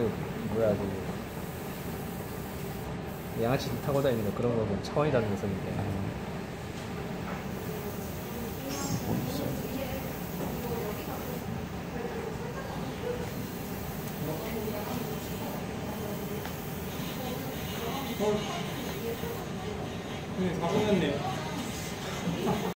그 뭐야 그 양아치 타고 다니는 거 그런 거는 차원이 다른 녀석인데 네, 어, 다 끝났네요.